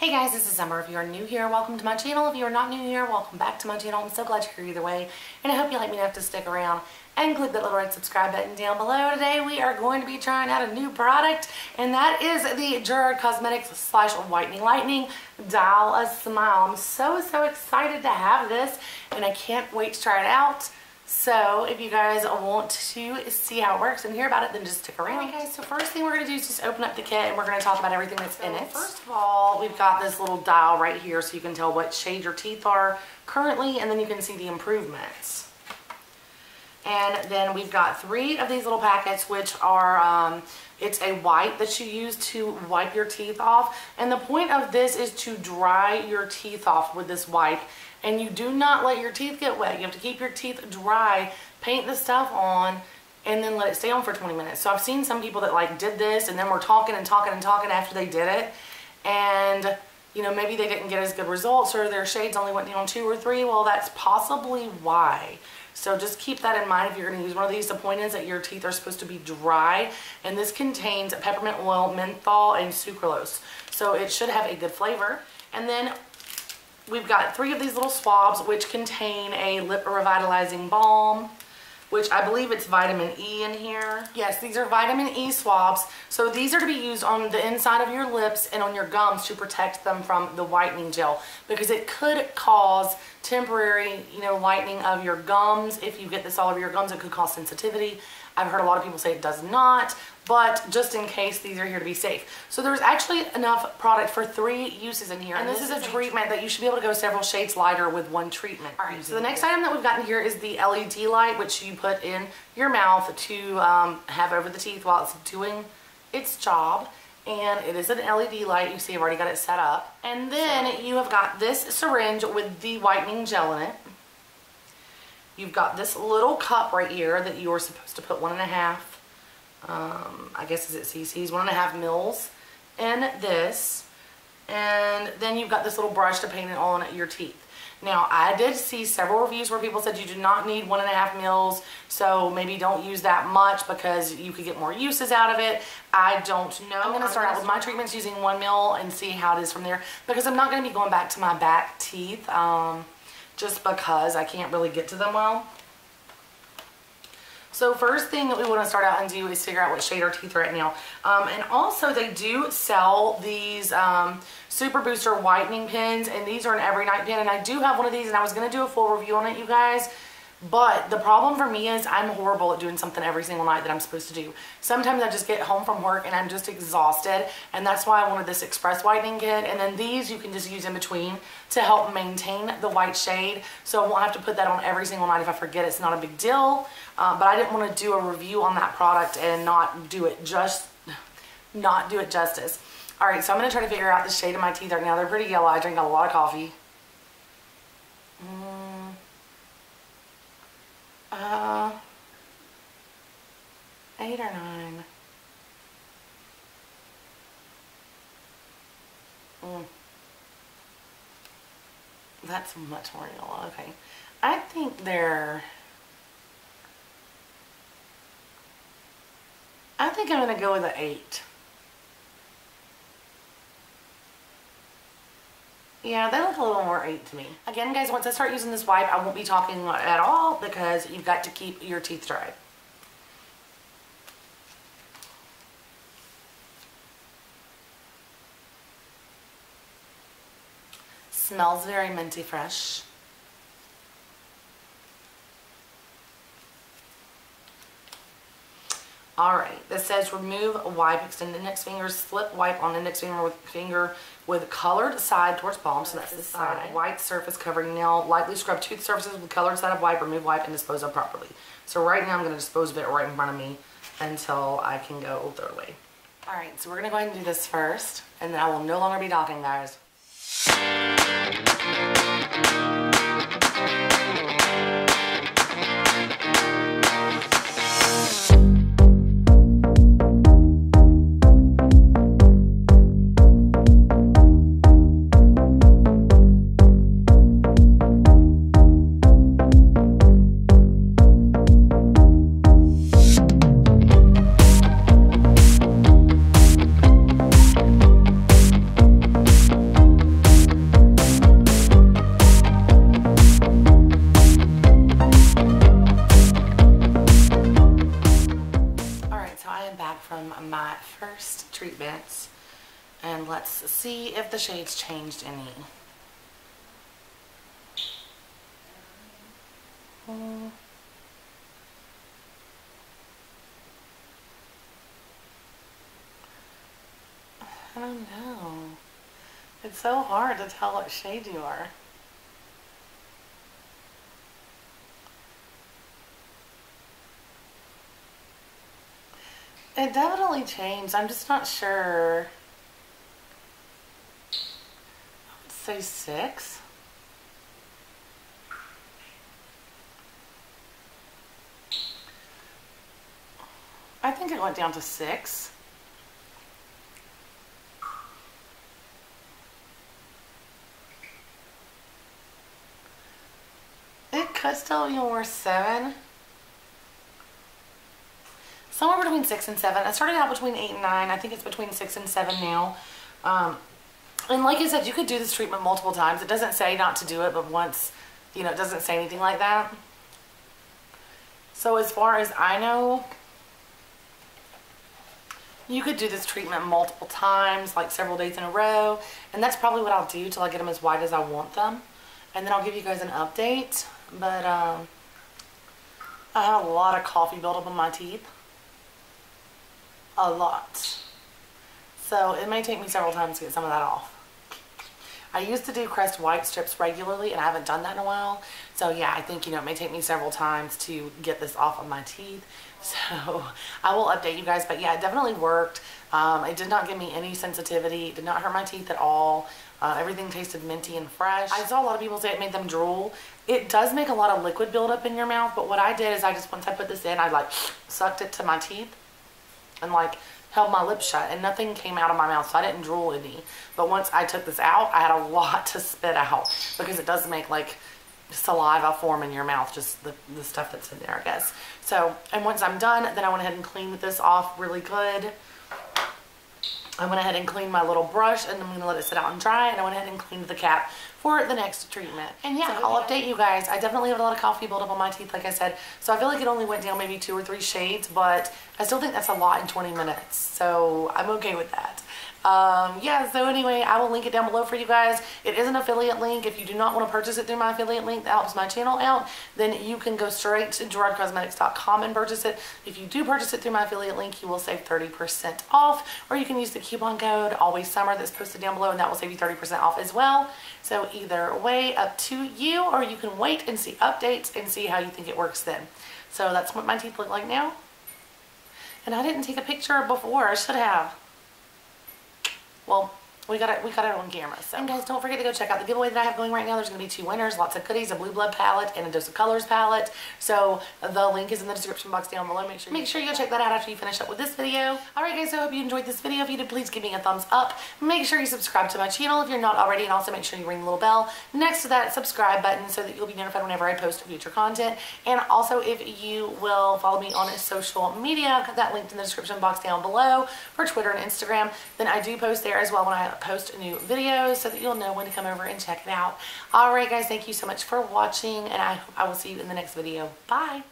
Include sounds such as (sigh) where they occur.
Hey guys, this is Summer. If you are new here, welcome to my channel. If you are not new here, welcome back to my channel. I'm so glad you're here either way. And I hope you like me enough to stick around and click that little red subscribe button down below. Today we are going to be trying out a new product and that is the Gerard Cosmetics slash Whitening Lightning Dial a Smile. I'm so, so excited to have this and I can't wait to try it out. So if you guys want to see how it works and hear about it, then just stick around. Okay, guys, so first thing we're going to do is just open up the kit and we're going to talk about everything that's so in it. First of all, we've got this little dial right here so you can tell what shade your teeth are currently and then you can see the improvements. And then we've got three of these little packets which are, um, it's a wipe that you use to wipe your teeth off. And the point of this is to dry your teeth off with this wipe and you do not let your teeth get wet. You have to keep your teeth dry, paint the stuff on, and then let it stay on for 20 minutes. So I've seen some people that like did this and then were talking and talking and talking after they did it. And you know, maybe they didn't get as good results or their shades only went down two or three. Well, that's possibly why. So just keep that in mind if you're going to use one of these. The point is that your teeth are supposed to be dry. And this contains peppermint oil, menthol, and sucralose. So it should have a good flavor. And then we've got three of these little swabs which contain a lip revitalizing balm which I believe it's vitamin E in here. Yes, these are vitamin E swabs. So these are to be used on the inside of your lips and on your gums to protect them from the whitening gel because it could cause temporary, you know, lightening of your gums. If you get this all over your gums, it could cause sensitivity. I've heard a lot of people say it does not, but just in case, these are here to be safe. So there's actually enough product for three uses in here. And, and this, this, is a treatment that you should be able to go several shades lighter with one treatment. All right, so the next item that we've gotten here is the LED light, which you put in your mouth to um, have over the teeth while it's doing its job and it is an LED light. You see I've already got it set up. And then so. you have got this syringe with the whitening gel in it. You've got this little cup right here that you're supposed to put one and a half, um, I guess is it cc's, one and a half mils in this. And then you've got this little brush to paint it on your teeth. Now, I did see several reviews where people said you do not need one and a half mils, so maybe don't use that much because you could get more uses out of it. I don't know. I'm going to start out with my treatments using one mil and see how it is from there because I'm not going to be going back to my back teeth. Um, just because I can't really get to them well. So first thing that we want to start out and do is figure out what shade our teeth are at now. Um, and also they do sell these um, Super Booster whitening pens and these are an every night pen and I do have one of these and I was going to do a full review on it you guys. But the problem for me is I'm horrible at doing something every single night that I'm supposed to do. Sometimes I just get home from work and I'm just exhausted and that's why I wanted this express whitening kit and then these you can just use in between to help maintain the white shade so I won't have to put that on every single night if I forget it's not a big deal uh, but I didn't want to do a review on that product and not do it just not do it justice. Alright so I'm going to try to figure out the shade of my teeth right now. They're pretty yellow. I drink a lot of coffee. Uh, eight or nine. Mm. That's much more yellow. Okay. I think they're... I think I'm going to go with an 8. Yeah, they look a little more 8 to me. Again, guys, once I start using this wipe, I won't be talking at all because you've got to keep your teeth dry. Smells very minty fresh. Alright, this says remove wipe, extend index finger, slip wipe on index finger with finger with colored side towards palm, so that's the side. White surface covering nail, lightly scrub tooth surfaces with colored side of wipe, remove wipe, and dispose of properly. So right now I'm going to dispose of it right in front of me until I can go away. Alright, so we're going to go ahead and do this first, and then I will no longer be talking, guys. See if the shades changed any. Hmm. I don't know. It's so hard to tell what shade you are. It definitely changed. I'm just not sure. I would say six. I think it went down to six. It could still be more seven. Somewhere between six and seven. I started out between eight and nine. I think it's between six and seven now. Um, and like I said, you could do this treatment multiple times. It doesn't say not to do it, but once, you know, it doesn't say anything like that. So as far as I know, you could do this treatment multiple times, like several days in a row. And that's probably what I'll do till I get them as white as I want them. And then I'll give you guys an update. But um, I have a lot of coffee buildup on my teeth. A lot. So it may take me several times to get some of that off. I used to do Crest white strips regularly and I haven't done that in a while. So yeah, I think, you know, it may take me several times to get this off of my teeth. (laughs) So I will update you guys, but yeah, it definitely worked. Um, it did not give me any sensitivity. It did not hurt my teeth at all. Uh, everything tasted minty and fresh. I saw a lot of people say it made them drool. It does make a lot of liquid buildup in your mouth, but what I did is I just, once I put this in, I like (sniffs) sucked it to my teeth and like held my lips shut and nothing came out of my mouth so I didn't drool any but once I took this out I had a (laughs) lot to spit out because it does make like saliva form in your mouth, just the, the stuff that's in there, I guess. So, and once I'm done, then I went ahead and cleaned this off really good. I went ahead and cleaned my little brush and I'm going to let it sit out and dry and I went ahead and cleaned the cap for the next treatment. And yeah, so, I'll update you guys. I definitely have a lot of coffee buildup on my teeth, like I said. So I feel like it only went down maybe two or three shades, but I still think that's a lot in 20 minutes. So I'm okay with that. Um, yeah, so anyway, I will link it down below for you guys. It is an affiliate link. If you do not want to purchase it through my affiliate link that helps my channel out, then you can go straight to gerardcosmetics.com and purchase it. If you do purchase it through my affiliate link, you will save 30% off, or you can use the coupon code always summer that's posted down below and that will save you 30% off as well. So either way, up to you, or you can wait and see updates and see how you think it works then. So that's what my teeth look like now. And I didn't take a picture before, I should have well, we got it we got it on camera so. And guys don't forget to go check out the giveaway that i have going right now. There's going to be two winners lots of goodies a blue blood palette and a dose of colors palette. So the link is in the description box down below. Make sure make sure you go check that out after you finish up with this video. All right guys so i hope you enjoyed this video. If you did please give me a thumbs up. Make sure you subscribe to my channel if you're not already and also make sure you ring the little bell next to that subscribe button so that you'll be notified whenever i post future content. And also if you will follow me on social media i've got that linked in the description box down below for twitter and instagram. Then i do post there as well when i post new videos so that you'll know when to come over and check it out. Alright guys, thank you so much for watching and I I will see you in the next video. Bye!